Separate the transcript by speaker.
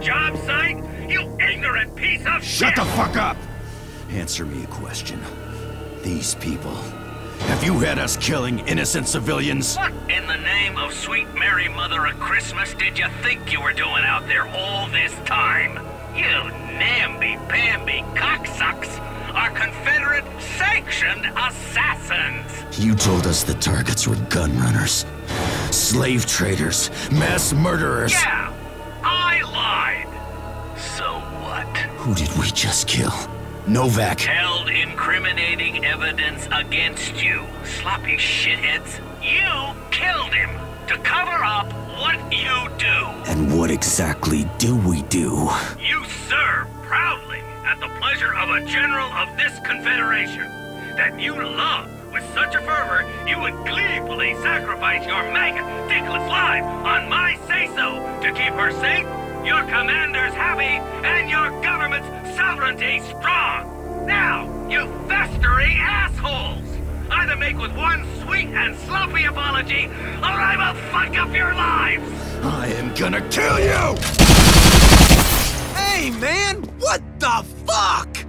Speaker 1: job site? You ignorant piece of
Speaker 2: Shut
Speaker 1: shit!
Speaker 2: the fuck up! Answer me a question. These people. Have you had us killing innocent civilians?
Speaker 1: What in the name of sweet Mary Mother of Christmas did you think you were doing out there all this time? You namby-pamby cocksucks are Confederate sanctioned assassins!
Speaker 2: You told us the targets were gun runners, slave traders, mass murderers.
Speaker 1: Yeah,
Speaker 2: Who did we just kill? Novak.
Speaker 1: Held incriminating evidence against you, sloppy shitheads. You killed him to cover up what you do.
Speaker 2: And what exactly do we do?
Speaker 1: You serve proudly at the pleasure of a general of this confederation that you love with such a fervor you would gleefully sacrifice your maggot dickless life on my say-so to keep her safe, your commanders sovereignty strong. Now, you festering assholes! Either make with one sweet and sloppy apology, or I will fuck up your lives!
Speaker 2: I am gonna kill you!
Speaker 3: Hey, man! What the fuck?